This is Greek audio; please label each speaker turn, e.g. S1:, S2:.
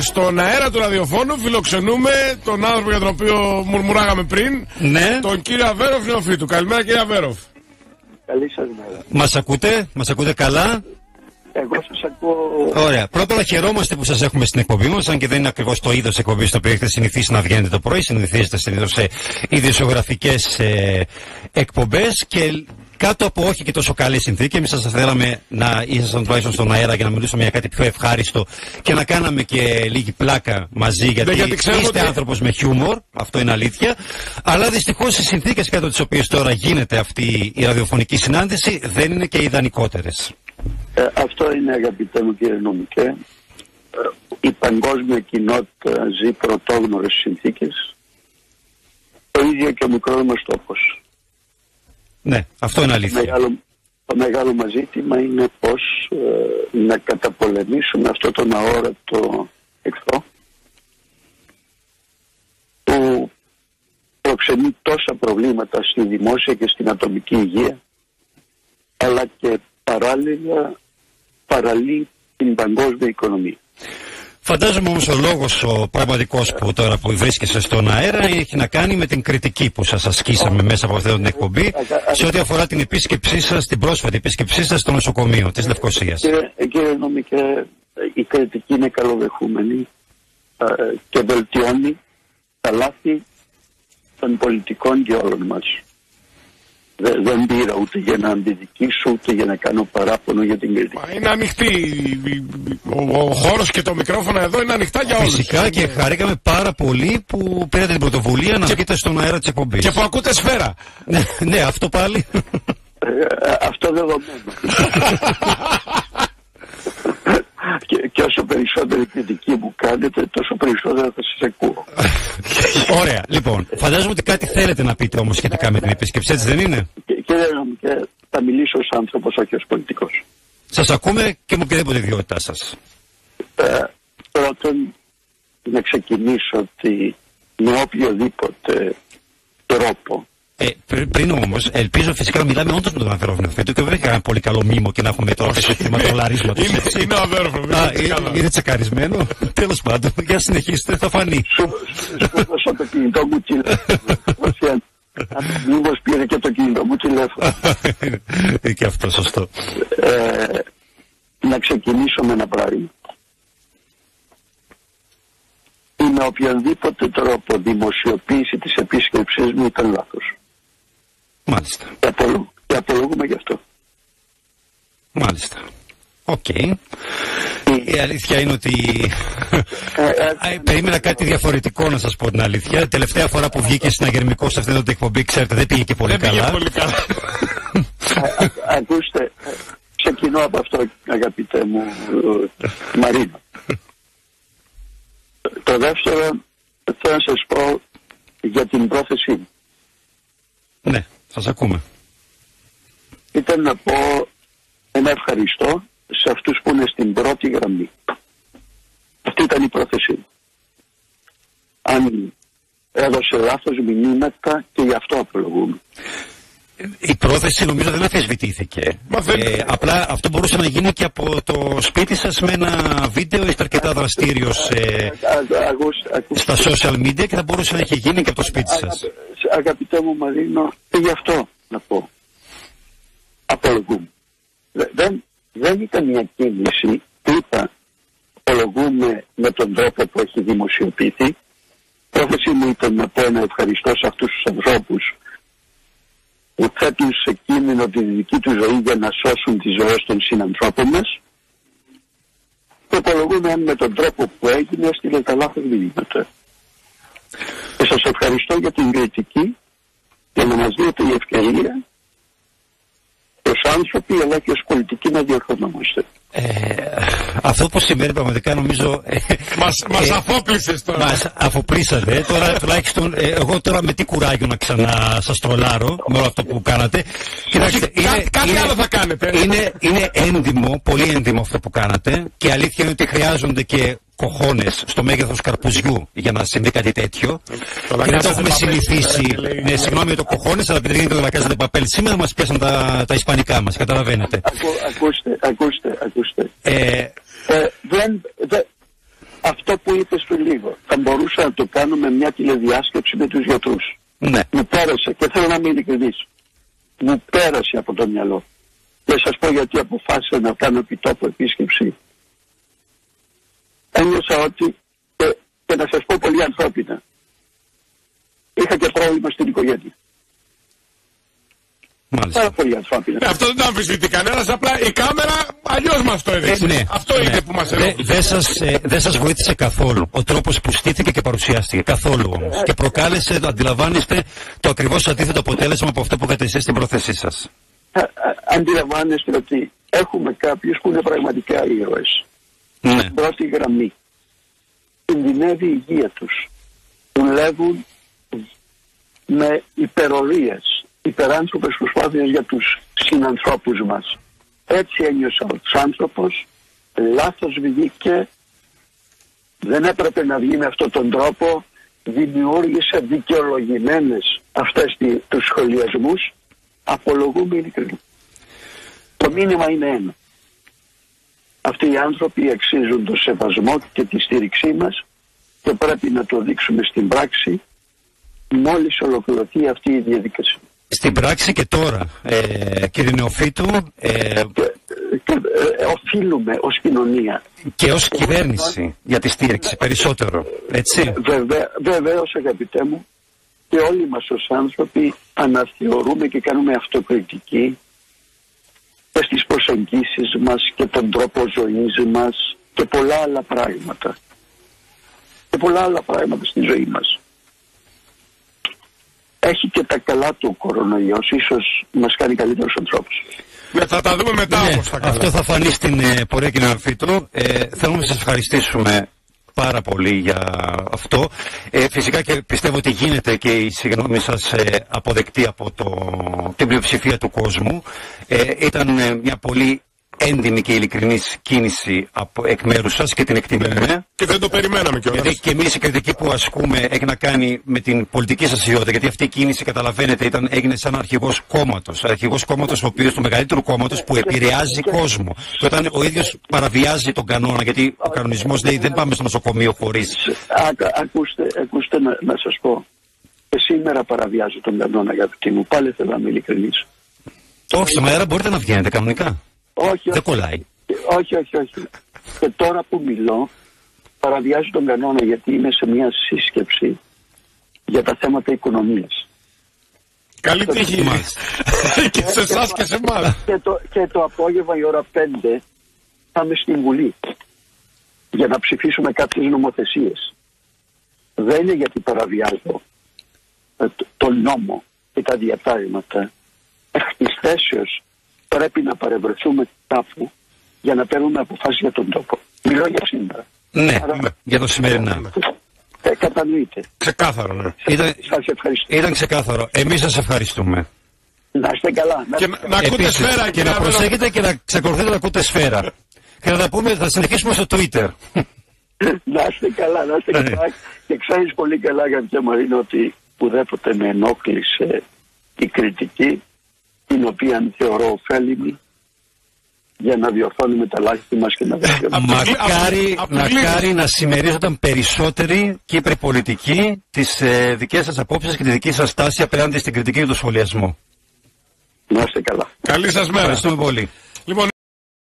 S1: στον αέρα του ραδιοφώνου φιλοξενούμε τον άνθρωπο για τον οποίο μουρμουράγαμε πριν.
S2: Ναι.
S1: Τον κύριο Αβέροφ Νεοφίτου. Καλημέρα κύριε Αβέροφ.
S3: Καλή σας μέρα.
S2: Μας ακούτε, μας ακούτε καλά;
S3: Εγώ σας ακούω...
S2: Ωραία. Πρώτα όλα χαιρόμαστε που σας έχουμε στην εκπομπή μας, αν και δεν είναι ακριβώς το είδος εκπομπής το οποίο έχετε συνηθίσει να βγαίνετε το πρωί, συνηθίζετε συνήθως σε ειδησιογραφικές ε, εκπομπές και κάτω από όχι και τόσο καλή συνθήκη. Εμείς σας θέλαμε να ήσασταν τουλάχιστον στον αέρα για να μιλήσουμε για κάτι πιο ευχάριστο και να κάναμε και λίγη πλάκα μαζί γιατί,
S1: Ναι, γιατί ξέρουμε
S2: είστε
S1: ότι-
S2: άνθρωπος με χιούμορ. Αυτό είναι αλήθεια. Αλλά δυστυχώς οι συνθήκες κάτω τις οποίες τώρα γίνεται αυτή η ραδιοφωνική συνάντηση δεν είναι και ιδανικότερες.
S3: Ε, αυτό είναι αγαπητέ μου κύριε Νομικέ. Ε, η παγκόσμια κοινότητα ζει πρωτόγνωρες συνθήκες. Το ίδιο και ο μικρός μας τόπος.
S2: Ναι, αυτό είναι
S3: Το
S2: αλήθεια.
S3: μεγάλο, το μεγάλο μας ζήτημα είναι πώς ε, να καταπολεμήσουμε αυτό τον αόρατο εχθρό που προξενεί τόσα προβλήματα στη δημόσια και στην ατομική υγεία αλλά και παράλληλα παραλύει την παγκόσμια οικονομία.
S2: Φαντάζομαι όμως ο λόγος ο πραγματικός που τώρα που βρίσκεσαι στον αέρα έχει να κάνει με την κριτική που σας ασκήσαμε μέσα από αυτή την εκπομπή σε ό,τι αφορά την επίσκεψή σας, την πρόσφατη επίσκεψή σας στο νοσοκομείο της Λευκοσίας.
S3: Κύριε, κύριε Νομικέ, η κριτική είναι καλοδεχούμενη ε, και βελτιώνει τα λάθη των πολιτικών και όλων μας. Δε- δεν πήρα ούτε για να αντιδικήσω ούτε για να κάνω παράπονο για την κριτική.
S1: Μα είναι ανοιχτή. η- η- Ο, ο χώρος και το μικρόφωνο εδώ είναι ανοιχτά για όλους.
S2: Φυσικά και χαρήκαμε πάρα πολύ που πήρατε την πρωτοβουλία να βγείτε στον αέρα της εκπομπής.
S1: Και που ακούτε σφαίρα.
S2: ναι, ναι, αυτό πάλι.
S3: Ε, ε, αυτό δεδομένο. και, και όσο περισσότερη κριτική μου κάνετε, τόσο περισσότερα θα σας ακούω.
S2: Ωραία. Λοιπόν, φαντάζομαι ότι κάτι θέλετε να πείτε όμως σχετικά με την επίσκεψη, έτσι δεν είναι;
S3: Και, κύριε Νομικέ, θα μιλήσω ως άνθρωπος, όχι ως πολιτικός.
S2: Σας ακούμε και με οποιαδήποτε ιδιότητά σας.
S3: Ε, πρώτον, να ξεκινήσω ότι με οποιοδήποτε τρόπο
S2: Ε, πρι- πριν όμως, ελπίζω φυσικά να μιλάμε όντως με τον ανθρώπινο φέτο και βέβαια είχαμε πολύ καλό μήμο και να έχουμε τώρα αυτό το θέμα του λαρίσματος.
S1: Είναι, είναι ο Αβέροφ.
S2: Α, ε, είναι τσεκαρισμένο; Τέλος πάντων, για συνεχίστε, θα φανεί.
S3: σου, σου έδωσα το κινητό μου τηλέφωνο. Μήπως πήρε και το κινητό μου τηλέφωνο.
S2: Ε, και αυτό σωστό.
S3: Ε, να ξεκινήσω με ένα πράγμα. Η με οποιονδήποτε τρόπο δημοσιοποίηση της επίσκεψής μου ήταν λάθος.
S2: Μάλιστα.
S3: Και, απολύ- και απολογούμαι γι' αυτό.
S2: Μάλιστα. Οκ. Η αλήθεια είναι ότι.
S3: Ε,
S2: Α, Περίμενα κάτι διαφορετικό να σας πω την αλήθεια. Τελευταία φορά που βγήκε συναγερμικός σε αυτή την εκπομπή, ξέρετε, δεν πήγε και πολύ
S1: Δεν πήγε
S2: καλά.
S1: πολύ καλά.
S3: Α- α- ακούστε, ε, ξεκινώ από αυτό αγαπητέ μου ε, Μαρίνο. Το δεύτερο θέλω να σας πω για την πρόθεσή μου.
S2: Ναι, σα ακούμε.
S3: Ήταν να πω ένα ευχαριστώ σε αυτούς που είναι στην πρώτη γραμμή. Αυτή ήταν η πρόθεσή μου. Αν έδωσε λάθος μηνύματα και γι' αυτό απολογούμε.
S2: Η πρόθεση νομίζω δεν αφισβητήθηκε.
S1: Μα δεν-
S2: Ε, απλά αυτό μπορούσε να γίνει και από το σπίτι σας με ένα βίντεο. Είστε αρκετά δραστήριος ε,
S3: Α- ακούς- ακούς-
S2: στα social media και θα μπορούσε να έχει γίνει και από το σπίτι σας.
S3: Αγαπη- Αγαπητέ μου Μαρίνο, και γι' αυτό να πω. Απολογούμε. Δε- Δεν, δεν ήταν μια κίνηση που είπα απολογούμε με τον τρόπο που έχει δημοσιοποιηθεί. Πρόθεση μου ήταν να πω ένα ευχαριστώ σε αυτούς τους ανθρώπους που θέτουν σε κίνδυνο τη δική τους ζωή για να σώσουν τις ζωές των συνανθρώπων μας και απολογούμε αν με τον τρόπο που έγινε έστειλε τα λάθος μηνύματα. Και σας ευχαριστώ για την κριτική για να μας δίνετε η ευκαιρία ως άνθρωποι αλλά και ως πολιτικοί να διορθωνόμαστε.
S2: Ε, αυτό που συμβαίνει πραγματικά νομίζω. Ε,
S1: Μας, μας
S2: ε,
S1: αφόπλησες τώρα.
S2: Μας αφοπλίσατε. Τώρα τουλάχιστον ε, εγώ τώρα με τι κουράγιο να ξανά σας τρολάρω με όλο αυτό που κάνατε. Κοιτάξτε,
S1: Κάτι- κάτι άλλο θα κάνετε.
S2: Είναι, είναι έντιμο, πολύ έντιμο αυτό που κάνατε και η αλήθεια είναι ότι χρειάζονται και κοχώνες στο μέγεθος καρπουζιού για να συμβεί κάτι τέτοιο.
S1: Το
S2: Και δεν το
S1: Λακάζα
S2: έχουμε
S1: de Papel,
S2: συνηθίσει.
S1: τώρα και λέει-
S2: Ναι, συγγνώμη για το κοχώνες, αλλά επειδή γίνεται το Λακάζα de Papel. Σήμερα μας πέσαν τα, τα ισπανικά μας, καταλαβαίνετε.
S3: Ακού, ακούστε, ακούστε, ακούστε.
S2: Ε,
S3: Ε, δεν, δε, αυτό που είπες πριν λίγο, θα μπορούσα να το κάνω με μια τηλεδιάσκεψη με τους γιατρούς.
S2: Ναι.
S3: Μου πέρασε και θέλω να είμαι ειλικρινής. Μου πέρασε από το μυαλό. Και σας πω γιατί αποφάσισα να κάνω επιτόπου επίσκεψη. Ένιωσα ότι, και, και να σας πω πολύ ανθρώπινα, είχα και πρόβλημα στην οικογένεια.
S2: Μάλιστα.
S3: Πάρα πολύ ανθρώπινα.
S1: Ε, αυτό δεν το αμφισβητεί κανένας. Απλά η κάμερα αλλιώς μας το έδειξε.
S2: Ναι,
S1: Αυτό
S2: ναι.
S1: είναι που μας
S2: Δε-
S1: ενοχλεί.
S2: Δεν σας, ε, δεν σας βοήθησε καθόλου ο τρόπος που στήθηκε και παρουσιάστηκε. Καθόλου όμως. Και προκάλεσε, το αντιλαμβάνεστε, το ακριβώς αντίθετο αποτέλεσμα από αυτό που είχατε εσείς στην πρόθεσή σας.
S3: Α- α- Αντιλαμβάνεστε ότι έχουμε κάποιους που είναι πραγματικά ήρωες.
S2: Ναι.
S3: Στην πρώτη γραμμή. Κινδυνεύει η υγεία τους. Δουλεύουν με υπερορίες, υπεράνθρωπες προσπάθειες για τους συνανθρώπους μας. Έτσι ένιωσα ως άνθρωπος, λάθος βγήκε, δεν έπρεπε να βγει με αυτόν τον τρόπο, δημιούργησε δικαιολογημένες αυτές τι, τους σχολιασμούς, απολογούμε ειλικρινά. Το μήνυμα είναι ένα. Αυτοί οι άνθρωποι αξίζουν το σεβασμό και τη στήριξή μας και πρέπει να το δείξουμε στην πράξη μόλις ολοκληρωθεί αυτή η διαδικασία.
S2: Στην πράξη και τώρα, ε, κύριε Νεοφύτου, ε,
S3: Και, και ε, οφείλουμε ως κοινωνία
S2: και ως κυβέρνηση για τη στήριξη περισσότερο, έτσι;
S3: Βεβαίω, βεβαίως αγαπητέ μου και όλοι μας ως άνθρωποι αναθεωρούμε και κάνουμε αυτοκριτική και στις προσεγγίσεις μας και τον τρόπο ζωής μας και πολλά άλλα πράγματα. Και πολλά άλλα πράγματα στη ζωή μας. Έχει και τα καλά του ο κορονοϊός, ίσως μας κάνει καλύτερους ανθρώπους.
S1: Ναι, θα τα δούμε μετά
S2: Ναι,
S1: όμως τα καλά.
S2: αυτό θα φανεί στην ε, πορεία κύριε Νεοφύτου. Ε, θέλουμε να σας ευχαριστήσουμε πάρα πολύ για αυτό. Ε, φυσικά και πιστεύω ότι γίνεται και η συγγνώμη σας ε, αποδεκτή από το, την πλειοψηφία του κόσμου. Ε, ήταν ε, μια πολύ έντιμη και ειλικρινής κίνηση από, εκ μέρους σας και την εκτιμούμε.
S1: Και δεν το περιμέναμε κιόλας.
S2: Γιατί και εμείς η κριτική που ασκούμε έχει να κάνει με την πολιτική σας ιδιότητα. Γιατί αυτή η κίνηση, καταλαβαίνετε, ήταν, έγινε σαν αρχηγός κόμματος. Αρχηγός κόμματος, ο οποίος του μεγαλύτερου κόμματος που επηρεάζει κόσμο. Και όταν ο ίδιος παραβιάζει τον κανόνα, γιατί ο κανονισμός λέει δεν πάμε στο νοσοκομείο χωρίς.
S3: Ακα- ακούστε, ακούστε να, να σας πω. Και σήμερα παραβιάζω τον κανόνα αγαπητοί μου. Πάλι θέλω να είμαι ειλικρινής.
S2: Όχι, στον αέρα μπορείτε να βγαίνετε κανονικά.
S3: Όχι,
S2: Δεν
S3: όχι,
S2: κολλάει.
S3: όχι, όχι, όχι. Και τώρα που μιλώ, παραβιάζω τον κανόνα γιατί είμαι σε μια σύσκεψη για τα θέματα οικονομίας.
S1: Καλή τύχη.
S2: Μάλιστα.
S1: και σε εσάς και σε εμάς.
S3: Και το, και το απόγευμα η ώρα 5 θα είμαι στην Βουλή για να ψηφίσουμε κάποιες νομοθεσίες. Δεν είναι γιατί παραβιάζω ε, το- τον νόμο και τα διατάγματα. Εκ της θέσεως πρέπει να παρευρεθούμε κάπου για να παίρνουμε αποφάσεις για τον τόπο. Μιλώ για σήμερα.
S2: Ναι,
S3: Άρα-
S2: για το σημερινά.
S3: Ε, κατανοείτε.
S1: Ξεκάθαρο, ναι.
S2: Ήταν,
S3: Σας ευχαριστώ.
S2: ήταν ξεκάθαρο. Εμείς σας ευχαριστούμε.
S3: Να είστε καλά. Να
S1: Και
S3: είστε
S1: να, να ακούτε
S2: Επίσης,
S1: σφαίρα
S2: και να
S1: Αβέλο.
S2: προσέχετε και να ξεκολουθείτε να ακούτε σφαίρα. Και να τα πούμε, θα συνεχίσουμε στο Twitter.
S3: Να είστε καλά, να είστε
S2: Ναι.
S3: καλά. Και ξέρεις πολύ καλά, αγαπητέ Μαρίνο, ότι ουδέποτε με ενόχλησε η κριτική, την οποία θεωρώ ωφέλιμη, για να διορθώνουμε τα λάθη μας και να βελτιώνουμε.
S1: Απ' την κλή-
S2: Μακάρι,
S1: απ' την
S2: μακάρι
S1: κλίδα.
S2: να συμμερίζονταν περισσότεροι Κύπροι πολιτικοί τις ε, δικές σας απόψεις και τη δική σας στάση απέναντι στην κριτική και τον σχολιασμό.
S3: Να είστε καλά.
S1: Καλή σας μέρα.
S2: Ευχαριστούμε πολύ.